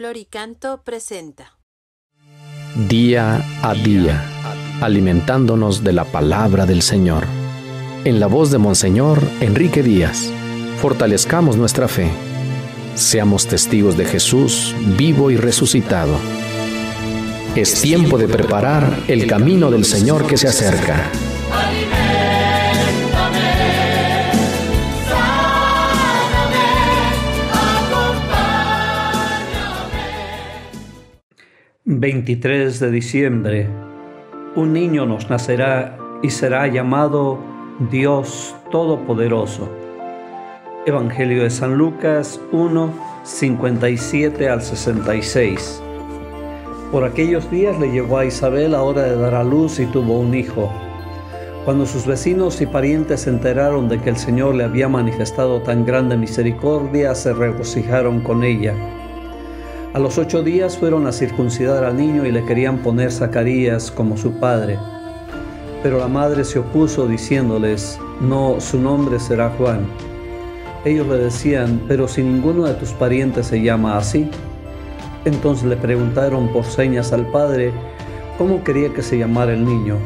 Floricanto presenta Día a día, alimentándonos de la palabra del Señor. En la voz de Monseñor Enrique Díaz, fortalezcamos nuestra fe. Seamos testigos de Jesús vivo y resucitado. Es tiempo de preparar el camino del Señor que se acerca. 23 de diciembre, un niño nos nacerá y será llamado Dios Todopoderoso. Evangelio de San Lucas 1, 57 al 66. Por aquellos días le llegó a Isabel la hora de dar a luz y tuvo un hijo. Cuando sus vecinos y parientes se enteraron de que el Señor le había manifestado tan grande misericordia, se regocijaron con ella. A los ocho días fueron a circuncidar al niño y le querían poner Zacarías como su padre. Pero la madre se opuso diciéndoles, no, su nombre será Juan. Ellos le decían, pero si ninguno de tus parientes se llama así. Entonces le preguntaron por señas al padre cómo quería que se llamara el niño.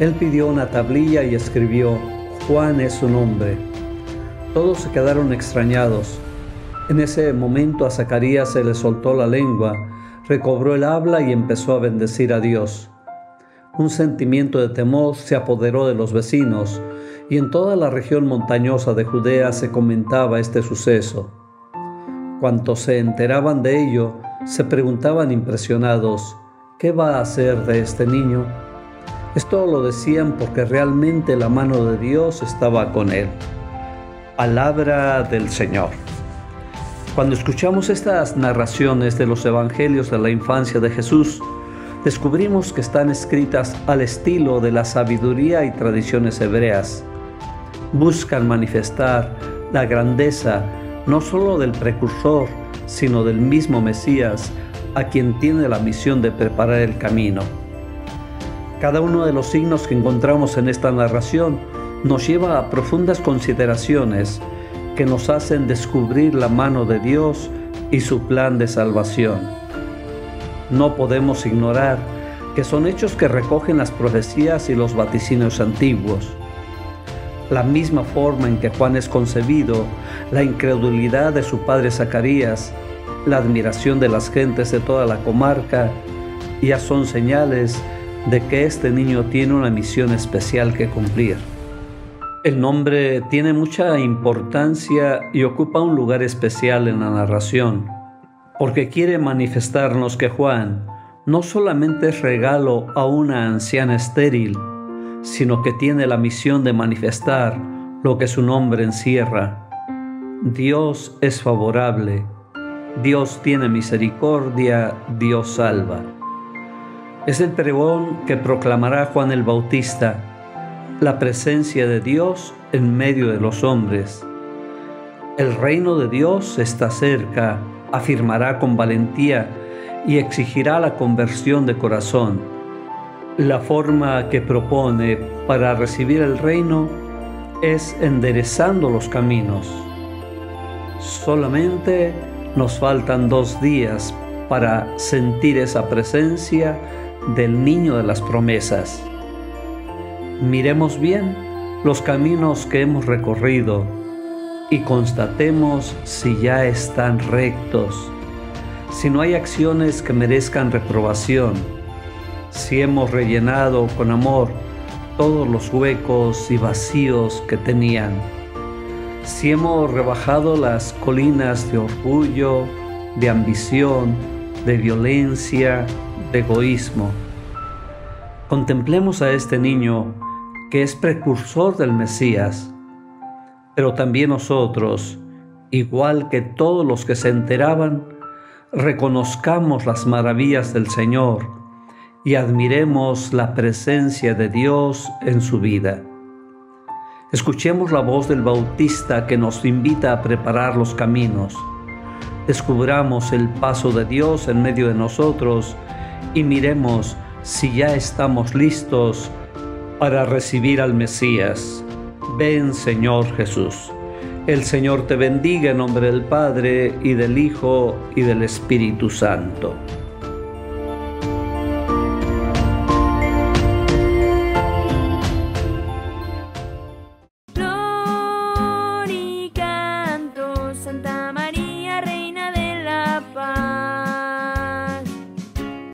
Él pidió una tablilla y escribió, Juan es su nombre. Todos se quedaron extrañados en ese momento a Zacarías se le soltó la lengua, recobró el habla y empezó a bendecir a Dios. Un sentimiento de temor se apoderó de los vecinos y en toda la región montañosa de Judea se comentaba este suceso. Cuantos se enteraban de ello, se preguntaban impresionados, ¿qué va a hacer de este niño? Esto lo decían porque realmente la mano de Dios estaba con él. Palabra del Señor. Cuando escuchamos estas narraciones de los evangelios de la infancia de Jesús, descubrimos que están escritas al estilo de la sabiduría y tradiciones hebreas. Buscan manifestar la grandeza no solo del precursor, sino del mismo Mesías, a quien tiene la misión de preparar el camino. Cada uno de los signos que encontramos en esta narración nos lleva a profundas consideraciones que nos hacen descubrir la mano de Dios y su plan de salvación. No podemos ignorar que son hechos que recogen las profecías y los vaticinios antiguos. La misma forma en que Juan es concebido, la incredulidad de su padre Zacarías, la admiración de las gentes de toda la comarca, ya son señales de que este niño tiene una misión especial que cumplir. El nombre tiene mucha importancia y ocupa un lugar especial en la narración, porque quiere manifestarnos que Juan no solamente es regalo a una anciana estéril, sino que tiene la misión de manifestar lo que su nombre encierra. Dios es favorable, Dios tiene misericordia, Dios salva. Es el pregón que proclamará Juan el Bautista la presencia de Dios en medio de los hombres. El reino de Dios está cerca, afirmará con valentía y exigirá la conversión de corazón. La forma que propone para recibir el reino es enderezando los caminos. Solamente nos faltan dos días para sentir esa presencia del niño de las promesas. Miremos bien los caminos que hemos recorrido y constatemos si ya están rectos, si no hay acciones que merezcan reprobación, si hemos rellenado con amor todos los huecos y vacíos que tenían, si hemos rebajado las colinas de orgullo, de ambición, de violencia, de egoísmo. Contemplemos a este niño que es precursor del Mesías, pero también nosotros, igual que todos los que se enteraban, reconozcamos las maravillas del Señor y admiremos la presencia de Dios en su vida. Escuchemos la voz del Bautista que nos invita a preparar los caminos. Descubramos el paso de Dios en medio de nosotros y miremos si ya estamos listos para recibir al Mesías. Ven Señor Jesús. El Señor te bendiga en nombre del Padre y del Hijo y del Espíritu Santo.